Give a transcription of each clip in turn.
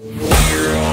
Muy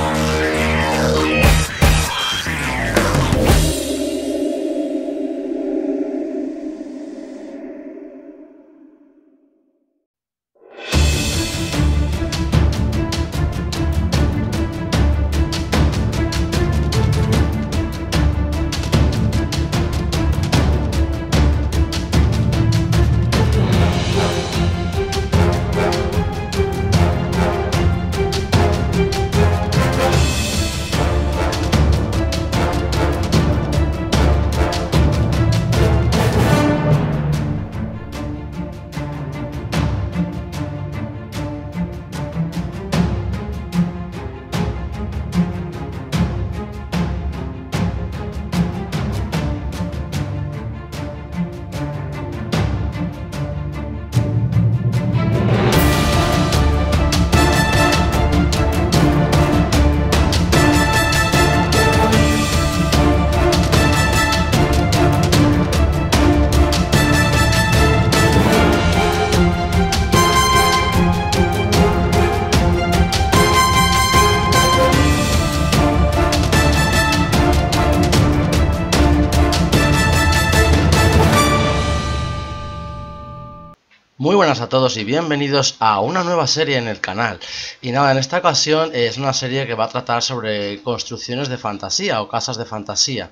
buenas a todos y bienvenidos a una nueva serie en el canal. Y nada, en esta ocasión es una serie que va a tratar sobre construcciones de fantasía o casas de fantasía.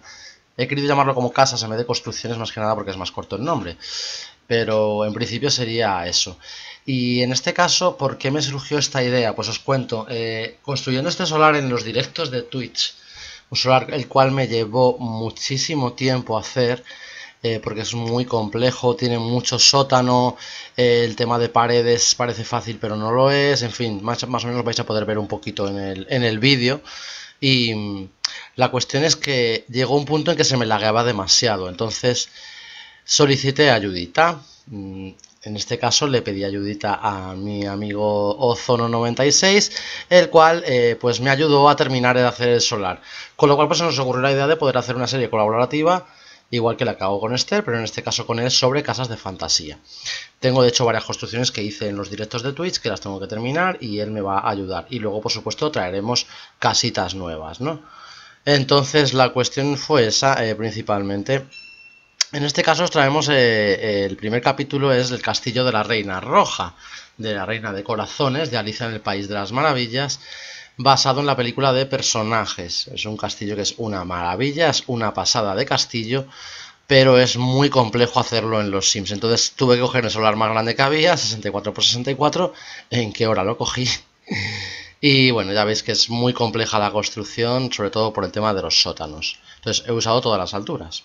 He querido llamarlo como casas en vez de construcciones más que nada porque es más corto el nombre. Pero en principio sería eso. Y en este caso, ¿por qué me surgió esta idea? Pues os cuento. Eh, construyendo este solar en los directos de Twitch, un solar el cual me llevó muchísimo tiempo hacer eh, porque es muy complejo, tiene mucho sótano, eh, el tema de paredes parece fácil pero no lo es, en fin, más, o menos vais a poder ver un poquito en el, en el vídeo. Y mm, la cuestión es que llegó un punto en que se me lagueaba demasiado, entonces solicité ayudita. Mm, en este caso le pedí ayudita a mi amigo Ozono96, el cual eh, pues me ayudó a terminar de hacer el solar. Con lo cual pues nos ocurrió la idea de poder hacer una serie colaborativa igual que la que hago con Esther, pero en este caso con él sobre casas de fantasía. Tengo de hecho varias construcciones que hice en los directos de Twitch que las tengo que terminar y él me va a ayudar. Y luego, por supuesto, traeremos casitas nuevas, ¿no? Entonces la cuestión fue esa eh, principalmente. En este caso os traemos eh, el primer capítulo es el castillo de la reina roja, de la reina de corazones, de Alicia en el País de las Maravillas basado en la película de personajes. Es un castillo que es una maravilla, es una pasada de castillo, pero es muy complejo hacerlo en los Sims. Entonces tuve que coger el solar más grande que había, 64x64, en qué hora lo cogí. y bueno, ya veis que es muy compleja la construcción, sobre todo por el tema de los sótanos. Entonces he usado todas las alturas.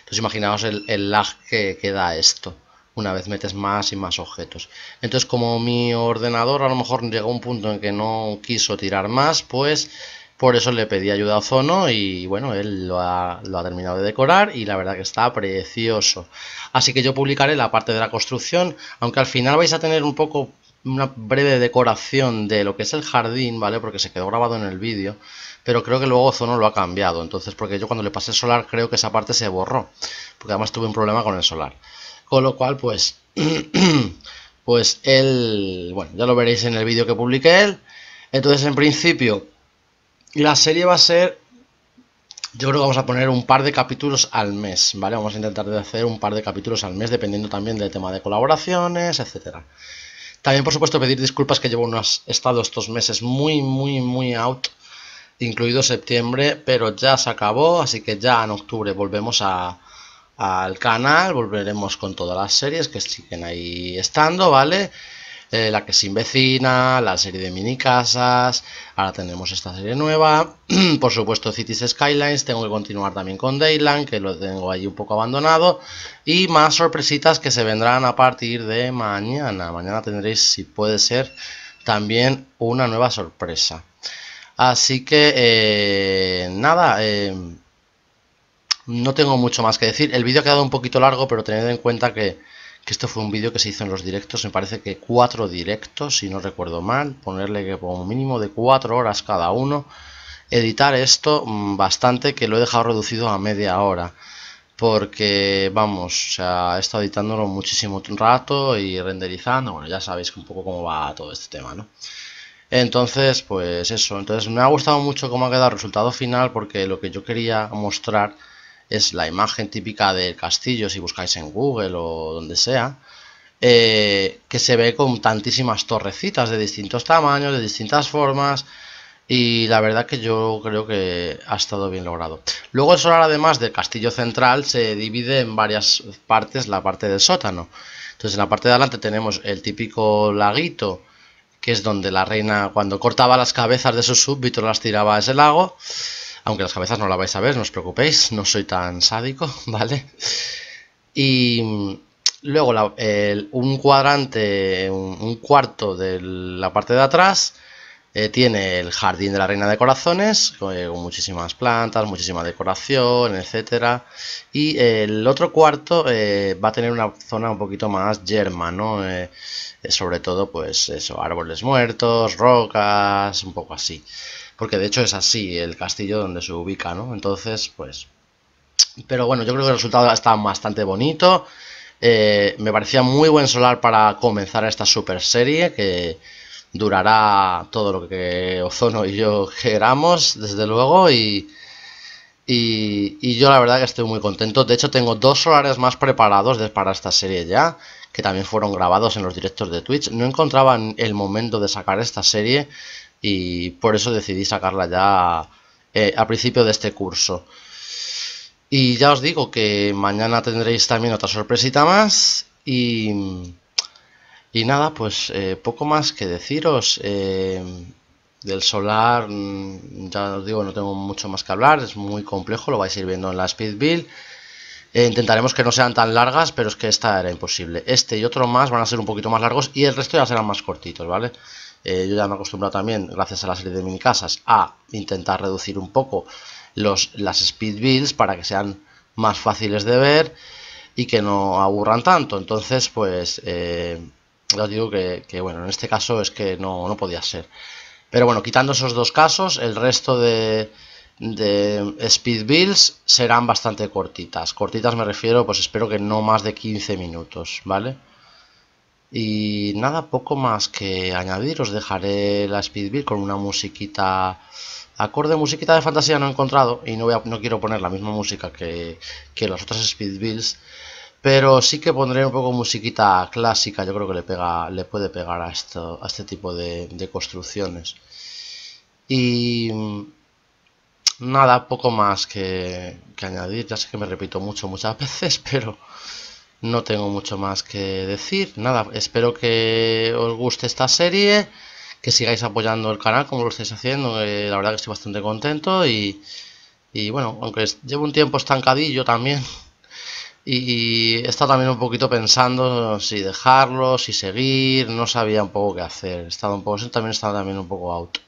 Entonces imaginaos el, el lag que, que da esto una vez metes más y más objetos. Entonces como mi ordenador a lo mejor llegó a un punto en que no quiso tirar más, pues por eso le pedí ayuda a Zono y bueno, él lo ha, lo ha, terminado de decorar y la verdad que está precioso. Así que yo publicaré la parte de la construcción, aunque al final vais a tener un poco una breve decoración de lo que es el jardín, ¿vale? Porque se quedó grabado en el vídeo, pero creo que luego Zono lo ha cambiado. Entonces, porque yo cuando le pasé el solar creo que esa parte se borró, porque además tuve un problema con el solar. Con lo cual, pues, pues él, bueno, ya lo veréis en el vídeo que publique él. Entonces, en principio, la serie va a ser, yo creo que vamos a poner un par de capítulos al mes, ¿vale? Vamos a intentar hacer un par de capítulos al mes, dependiendo también del tema de colaboraciones, etcétera. También, por supuesto, pedir disculpas que llevo unos estado estos meses muy, muy, muy out, incluido septiembre, pero ya se acabó, así que ya en octubre volvemos a, al canal, volveremos con todas las series que siguen ahí estando, ¿vale? Eh, la que se invecina, la serie de mini casas, ahora tenemos esta serie nueva, por supuesto Cities Skylines, tengo que continuar también con Dayland, que lo tengo ahí un poco abandonado, y más sorpresitas que se vendrán a partir de mañana, mañana tendréis, si puede ser, también una nueva sorpresa. Así que, eh, nada, eh, no tengo mucho más que decir. El vídeo ha quedado un poquito largo, pero tened en cuenta que, esto fue un vídeo que se hizo en los directos. Me parece que cuatro directos, si no recuerdo mal. Ponerle que como mínimo de cuatro horas cada uno. Editar esto mm, bastante, que lo he dejado reducido a media hora. Porque, vamos, o sea, he estado editándolo muchísimo rato y renderizando. Bueno, ya sabéis un poco cómo va todo este tema, ¿no? Entonces, pues eso. Entonces me ha gustado mucho cómo ha quedado el resultado final porque lo que yo quería mostrar es la imagen típica del castillo, si buscáis en Google o donde sea, eh, que se ve con tantísimas torrecitas de distintos tamaños, de distintas formas, y la verdad que yo creo que ha estado bien logrado. Luego el solar, además del castillo central, se divide en varias partes la parte del sótano. Entonces en la parte de adelante tenemos el típico laguito, que es donde la reina cuando cortaba las cabezas de sus súbditos las tiraba a ese lago. Aunque las cabezas no la vais a ver, no os preocupéis, no soy tan sádico, ¿vale? Y luego un cuadrante, un, cuarto de la parte de atrás eh, tiene el jardín de la reina de corazones, eh, con, muchísimas plantas, muchísima decoración, etcétera. Y el otro cuarto eh, va a tener una zona un poquito más yerma, ¿no? sobre todo, pues eso, árboles muertos, rocas, un poco así porque de hecho es así el castillo donde se ubica, ¿no? Entonces, pues... Pero bueno, yo creo que el resultado está bastante bonito. Eh, me parecía muy buen solar para comenzar esta super serie que durará todo lo que Ozono y yo queramos, desde luego, y, y, y, yo la verdad que estoy muy contento. De hecho, tengo dos solares más preparados para esta serie ya, que también fueron grabados en los directos de Twitch. No encontraba el momento de sacar esta serie y por eso decidí sacarla ya eh, a principio de este curso. Y ya os digo que mañana tendréis también otra sorpresita más y, y nada, pues eh, poco más que deciros. Eh, del solar, mm, ya os digo, no tengo mucho más que hablar, es muy complejo, lo vais a ir viendo en la speed build. intentaremos que no sean tan largas, pero es que esta era imposible. Este y otro más van a ser un poquito más largos y el resto ya serán más cortitos, ¿vale? Eh, yo ya me he acostumbrado también, gracias a la serie de mini casas, a intentar reducir un poco los, las speed builds para que sean más fáciles de ver y que no aburran tanto. Entonces, pues, eh, os digo que, bueno, en este caso es que no, no podía ser. Pero bueno, quitando esos dos casos, el resto de, de speed builds serán bastante cortitas. Cortitas me refiero, pues espero que no más de 15 minutos, ¿vale? Y nada, poco más que añadir, os dejaré la speed con una musiquita acorde musiquita de fantasía no he encontrado y no, no quiero poner la misma música que, que los otros speed builds pero sí que pondré un poco musiquita clásica. Yo creo que le pega le puede pegar a esto a este tipo de, de construcciones. Y nada poco más que, que añadir. Ya sé que me repito mucho muchas veces pero no tengo mucho más que decir. Nada, espero que os guste esta serie, que sigáis apoyando el canal como lo estáis haciendo. la verdad que estoy bastante contento y, y bueno, aunque llevo un tiempo estancadillo también. Y he estado también un poquito pensando si dejarlo, si seguir, no sabía un poco qué hacer. He estado un poco, también estaba también un poco out.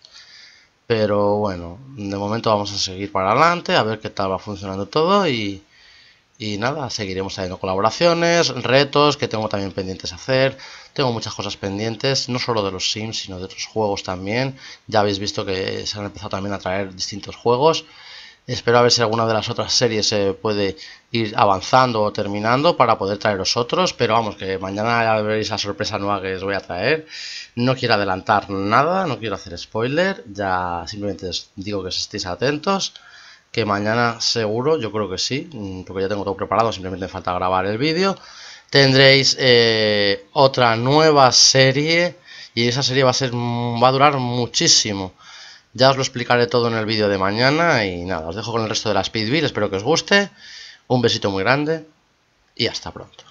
Pero bueno, de momento vamos a seguir para adelante, a ver qué tal va funcionando todo y, y nada, seguiremos haciendo colaboraciones, retos que tengo también pendientes hacer. Tengo muchas cosas pendientes, no solo de los Sims, sino de otros juegos también. Ya habéis visto que se han empezado también a traer distintos juegos. Espero a ver si alguna de las otras series se puede ir avanzando o terminando para poder traeros otros. Pero vamos, que mañana ya veréis la sorpresa nueva que os voy a traer. No quiero adelantar nada, no quiero hacer spoiler. Ya simplemente os digo que estéis atentos que mañana seguro, yo creo que sí, mm, porque ya tengo todo preparado, simplemente me falta grabar el vídeo. Tendréis eh, otra nueva serie y esa serie va a ser mm, va a durar muchísimo. Ya os lo explicaré todo en el vídeo de mañana y nada, os dejo con el resto de la Speedbill, espero que os guste. Un besito muy grande y hasta pronto.